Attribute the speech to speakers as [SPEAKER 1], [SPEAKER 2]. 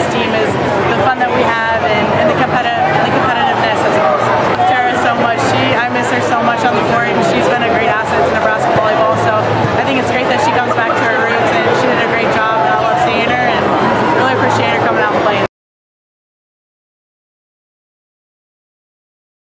[SPEAKER 1] this team is